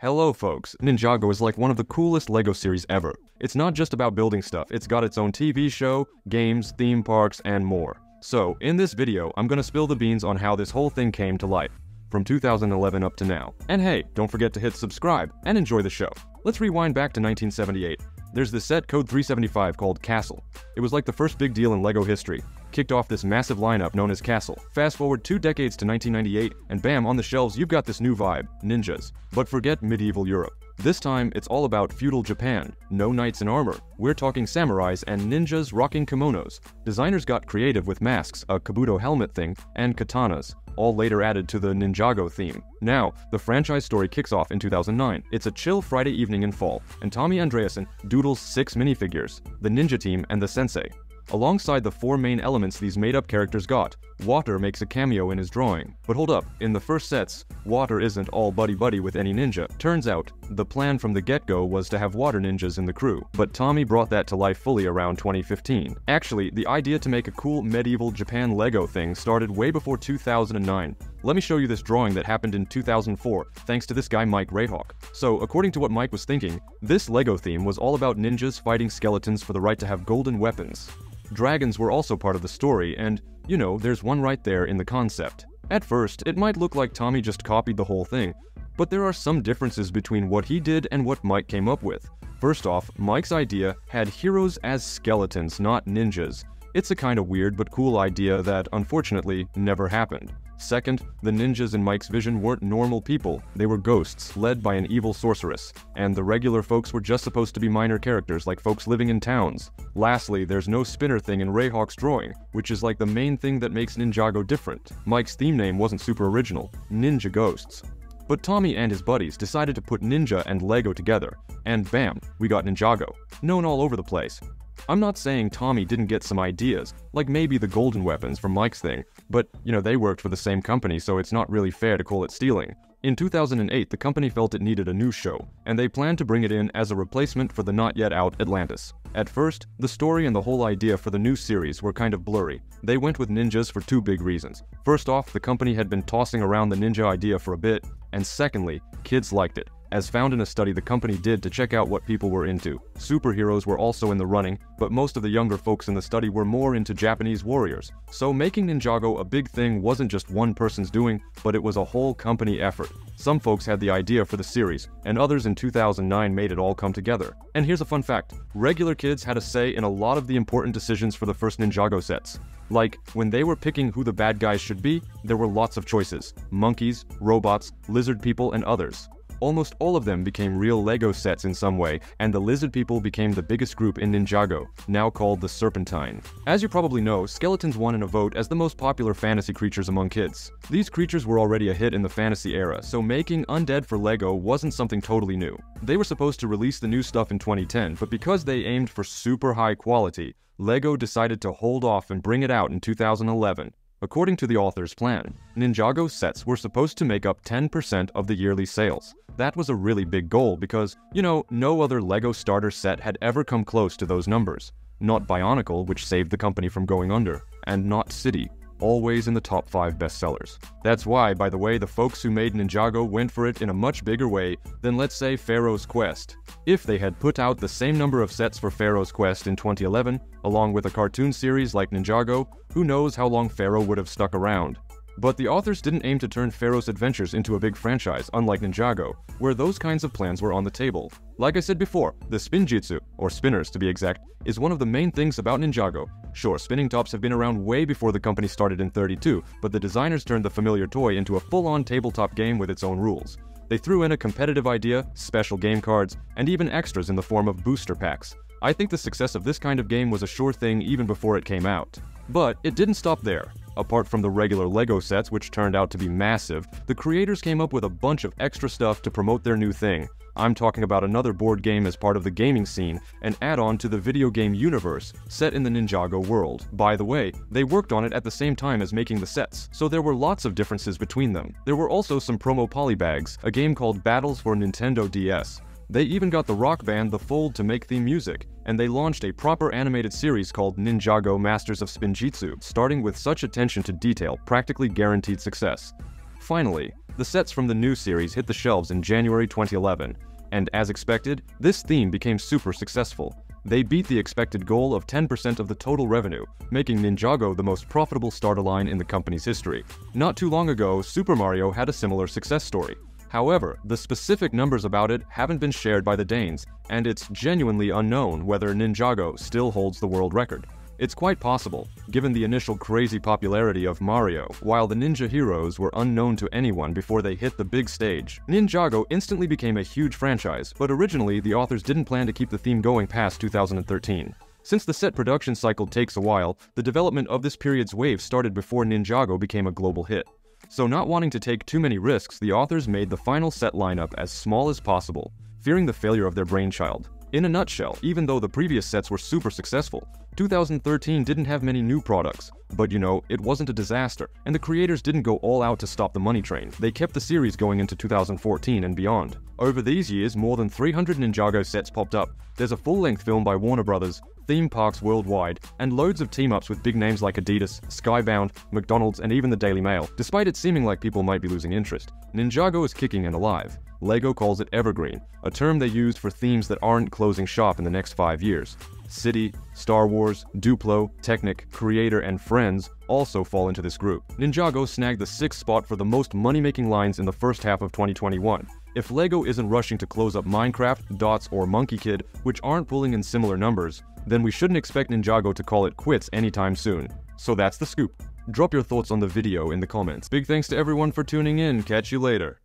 Hello folks, Ninjago is like one of the coolest LEGO series ever. It's not just about building stuff, it's got its own TV show, games, theme parks, and more. So, in this video, I'm gonna spill the beans on how this whole thing came to life, from 2011 up to now. And hey, don't forget to hit subscribe, and enjoy the show. Let's rewind back to 1978. There's this set code 375 called Castle. It was like the first big deal in LEGO history, kicked off this massive lineup known as Castle. Fast forward two decades to 1998, and bam, on the shelves you've got this new vibe, ninjas. But forget medieval Europe. This time, it's all about feudal Japan. No knights in armor. We're talking samurais and ninjas rocking kimonos. Designers got creative with masks, a kabuto helmet thing, and katanas, all later added to the Ninjago theme. Now, the franchise story kicks off in 2009. It's a chill Friday evening in fall, and Tommy Andreasen doodles six minifigures, the ninja team and the sensei. Alongside the four main elements these made-up characters got, Water makes a cameo in his drawing. But hold up, in the first sets, Water isn't all buddy-buddy with any ninja. Turns out, the plan from the get-go was to have water ninjas in the crew, but Tommy brought that to life fully around 2015. Actually, the idea to make a cool medieval Japan Lego thing started way before 2009. Let me show you this drawing that happened in 2004, thanks to this guy Mike Rayhawk. So, according to what Mike was thinking, this LEGO theme was all about ninjas fighting skeletons for the right to have golden weapons. Dragons were also part of the story, and, you know, there's one right there in the concept. At first, it might look like Tommy just copied the whole thing, but there are some differences between what he did and what Mike came up with. First off, Mike's idea had heroes as skeletons, not ninjas. It's a kind of weird but cool idea that, unfortunately, never happened. Second, the ninjas in Mike's vision weren't normal people, they were ghosts, led by an evil sorceress, and the regular folks were just supposed to be minor characters like folks living in towns. Lastly, there's no spinner thing in Rayhawk's drawing, which is like the main thing that makes Ninjago different. Mike's theme name wasn't super original, Ninja Ghosts. But Tommy and his buddies decided to put Ninja and Lego together, and bam, we got Ninjago, known all over the place. I'm not saying Tommy didn't get some ideas, like maybe the golden weapons from Mike's thing, but, you know, they worked for the same company so it's not really fair to call it stealing. In 2008, the company felt it needed a new show, and they planned to bring it in as a replacement for the not yet out Atlantis. At first, the story and the whole idea for the new series were kind of blurry. They went with ninjas for two big reasons. First off, the company had been tossing around the ninja idea for a bit, and secondly, kids liked it as found in a study the company did to check out what people were into. Superheroes were also in the running, but most of the younger folks in the study were more into Japanese warriors. So making Ninjago a big thing wasn't just one person's doing, but it was a whole company effort. Some folks had the idea for the series, and others in 2009 made it all come together. And here's a fun fact, regular kids had a say in a lot of the important decisions for the first Ninjago sets. Like, when they were picking who the bad guys should be, there were lots of choices. Monkeys, robots, lizard people, and others. Almost all of them became real LEGO sets in some way, and the Lizard People became the biggest group in Ninjago, now called the Serpentine. As you probably know, skeletons won in a vote as the most popular fantasy creatures among kids. These creatures were already a hit in the fantasy era, so making Undead for LEGO wasn't something totally new. They were supposed to release the new stuff in 2010, but because they aimed for super high quality, LEGO decided to hold off and bring it out in 2011. According to the author's plan, Ninjago sets were supposed to make up 10% of the yearly sales. That was a really big goal because, you know, no other LEGO starter set had ever come close to those numbers. Not Bionicle, which saved the company from going under, and not City, always in the top 5 bestsellers. That's why, by the way, the folks who made Ninjago went for it in a much bigger way than let's say Pharaoh's Quest. If they had put out the same number of sets for Pharaoh's Quest in 2011, along with a cartoon series like Ninjago, who knows how long Pharaoh would have stuck around. But the authors didn't aim to turn Pharaoh's Adventures into a big franchise, unlike Ninjago, where those kinds of plans were on the table. Like I said before, the spinjitzu, or spinners to be exact, is one of the main things about Ninjago. Sure, spinning tops have been around way before the company started in 32, but the designers turned the familiar toy into a full-on tabletop game with its own rules. They threw in a competitive idea, special game cards, and even extras in the form of booster packs. I think the success of this kind of game was a sure thing even before it came out. But it didn't stop there. Apart from the regular LEGO sets, which turned out to be massive, the creators came up with a bunch of extra stuff to promote their new thing. I'm talking about another board game as part of the gaming scene, an add-on to the video game universe, set in the Ninjago world. By the way, they worked on it at the same time as making the sets, so there were lots of differences between them. There were also some promo polybags, a game called Battles for Nintendo DS, they even got the rock band The Fold to make theme music, and they launched a proper animated series called Ninjago Masters of Spinjitzu, starting with such attention to detail practically guaranteed success. Finally, The sets from the new series hit the shelves in January 2011, and as expected, this theme became super successful. They beat the expected goal of 10% of the total revenue, making Ninjago the most profitable starter line in the company's history. Not too long ago, Super Mario had a similar success story. However, the specific numbers about it haven't been shared by the Danes, and it's genuinely unknown whether Ninjago still holds the world record. It's quite possible, given the initial crazy popularity of Mario, while the Ninja Heroes were unknown to anyone before they hit the big stage. Ninjago instantly became a huge franchise, but originally the authors didn't plan to keep the theme going past 2013. Since the set production cycle takes a while, the development of this period's wave started before Ninjago became a global hit. So not wanting to take too many risks, the authors made the final set lineup as small as possible, fearing the failure of their brainchild. In a nutshell, even though the previous sets were super successful, 2013 didn't have many new products. But you know, it wasn't a disaster, and the creators didn't go all out to stop the money train. They kept the series going into 2014 and beyond. Over these years, more than 300 Ninjago sets popped up. There's a full-length film by Warner Brothers, theme parks worldwide, and loads of team-ups with big names like Adidas, Skybound, McDonald's, and even the Daily Mail, despite it seeming like people might be losing interest. Ninjago is kicking and alive. LEGO calls it evergreen, a term they used for themes that aren't closing shop in the next five years. City, Star Wars, Duplo, Technic, Creator, and Friends also fall into this group. Ninjago snagged the sixth spot for the most money-making lines in the first half of 2021. If LEGO isn't rushing to close up Minecraft, Dots, or Monkie Kid, which aren't pulling in similar numbers, then we shouldn't expect Ninjago to call it quits anytime soon. So that's the scoop. Drop your thoughts on the video in the comments. Big thanks to everyone for tuning in, catch you later.